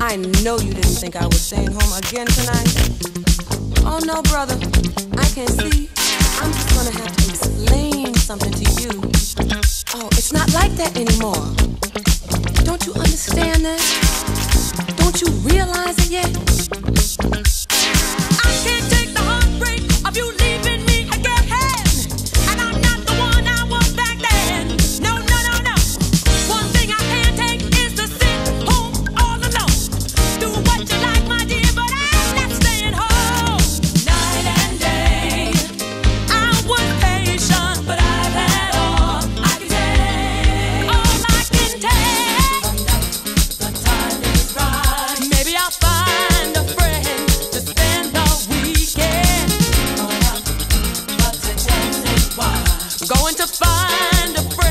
I know you didn't think I was staying home again tonight. Oh, no, brother. I can't see. I'm just gonna have to explain something to you. Oh, it's not like that anymore. Don't you understand that? Don't you realize it yet? going to find a friend.